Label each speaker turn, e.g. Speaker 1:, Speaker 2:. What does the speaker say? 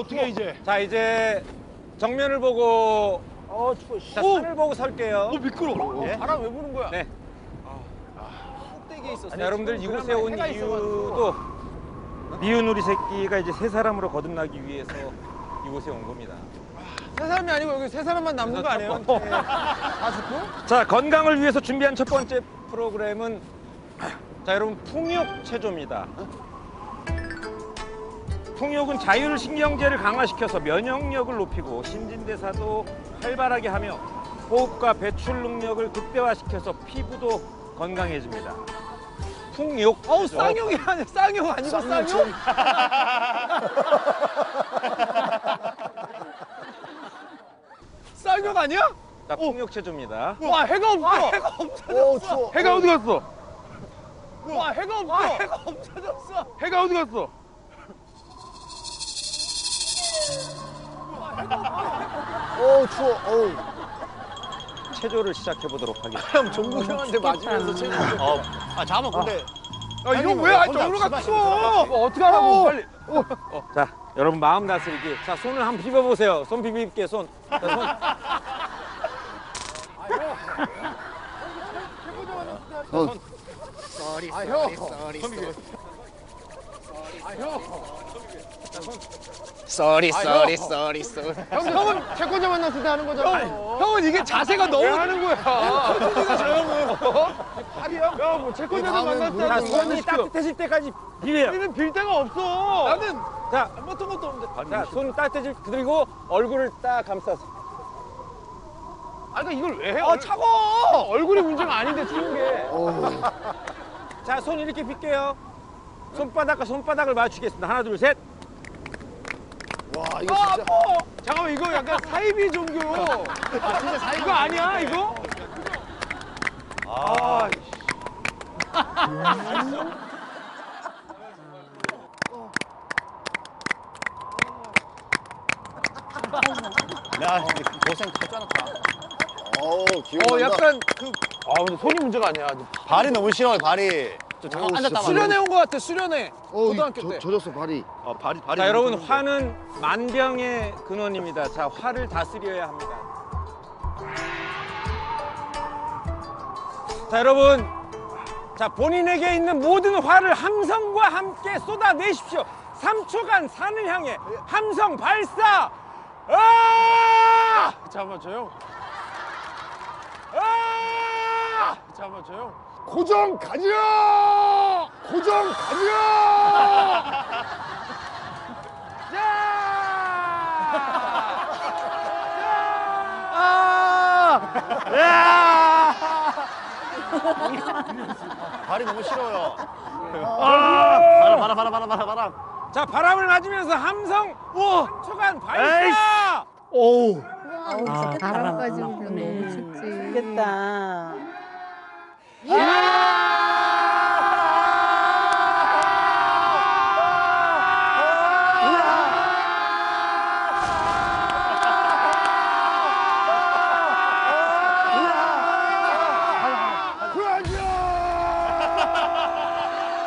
Speaker 1: 어떻게 이제?
Speaker 2: 자 이제 정면을 보고
Speaker 1: 어 추워.
Speaker 2: 자 산을 보고 설게요.
Speaker 1: 어 미끄러.
Speaker 2: 예?
Speaker 1: 바람 왜 부는 거야?
Speaker 2: 네.
Speaker 1: 꼭대기에 있었어.
Speaker 2: 자, 여러분들 이곳에 온. 이유도 미운 우리 새끼가 이제 세 사람으로 거듭나기 위해서 이곳에 온 겁니다.
Speaker 1: 세 사람이 아니고 여기 세 사람만 남는 거 아니에요?
Speaker 2: 어.
Speaker 1: 네. 다 죽고?
Speaker 2: 자 건강을 위해서 준비한 첫 번째 프로그램은 자 여러분 풍욕 체조입니다. 풍욕은 자율신경제를 강화시켜서 면역력을 높이고 신진대사도 활발하게 하며 호흡과 배출 능력을 극대화시켜서 피부도 건강해집니다. 풍욕
Speaker 1: 어우. 쌍욕이 아니야 쌍욕 아니고 쌍욕? 쌍욕 아니야?
Speaker 2: 자 풍욕 체조입니다.
Speaker 1: 와 해가 없어. 해가 없어졌어.
Speaker 3: 해가 어디 갔어?
Speaker 1: 와 해가 없어. 해가 없어졌어.
Speaker 3: 해가 어디 갔어?
Speaker 4: 어 추워. 어우.
Speaker 2: 체조를 시작해 보도록 하겠습니다.
Speaker 1: 형 종국 형한테 맞으면서 최고.
Speaker 4: 아 잠깐만 근데.
Speaker 3: 아 이거 왜 아직 갔어?
Speaker 1: 뭐 어떻게 하라고 빨리.
Speaker 2: 자 여러분 마음 다스리기. 자 손을 한번 비벼 보세요. 손 비비게 손. 자, 손.
Speaker 4: 어. 쏘리 쏘리 쏘리 쏘리.
Speaker 1: 형, 형은 태권도 만났을 때 하는 거잖아. 형은 이게 자세가 너무 하는 거야. 형은. 아니야? 야, 뭐
Speaker 4: 다음엔
Speaker 1: 만났을
Speaker 2: 때자
Speaker 1: 하는
Speaker 2: 손이 따뜻해질 때까지 비벼요.
Speaker 1: 우리는 빌 데가 없어. 나는
Speaker 2: 자,
Speaker 1: 못한 것도 없는데.
Speaker 2: 자, 손 따뜻해질 그리고 얼굴을 딱 감싸서.
Speaker 1: 아, 그러니까 이걸 왜 해? 아, 차가워. 얼굴이 문제가 아닌데 추운 게.
Speaker 2: 자, 손 이렇게 빌게요. 손바닥과 손바닥을 맞추겠습니다. 하나, 둘, 셋.
Speaker 4: 와 이거
Speaker 1: 아,
Speaker 4: 진짜.
Speaker 1: 아파. 잠깐만, 이거 약간 사이비 종교.
Speaker 4: 진짜 사이비.
Speaker 1: 이거 아니야, 이거? 아,
Speaker 4: 야 근데 고생 했잖아. 어우 기억
Speaker 1: 어,
Speaker 4: 난다.
Speaker 1: 약간 그. 아, 근데 손이 문제가 아니야.
Speaker 4: 발이 너무 싫어요 발이. 저 잠깐 앉았다
Speaker 1: 수련회 온것 같아, 수련회.
Speaker 4: 어,
Speaker 1: 고등학교 때.
Speaker 4: 젖었어 발이. 아 발이 발이.
Speaker 2: 자, 여러분, 화는 만병의 근원입니다. 자, 화를 다스려야 합니다. 자, 여러분. 자, 본인에게 있는 모든 화를 함성과 함께 쏟아내십시오. 3초간 산을 향해 함성 발사! 아!
Speaker 1: 잠깐만, 저 형.
Speaker 2: 아!
Speaker 1: 형.
Speaker 4: 고정 가자. 고정 가자. 발이 너무 싫어요. 바람 바람 바람 바람 바람 바람.
Speaker 2: 자, 바람을 맞으면서 함성 3초간 발사!
Speaker 4: 오우.
Speaker 5: 바람까지 불면 너무 춥지.
Speaker 6: 겠다.
Speaker 2: 야!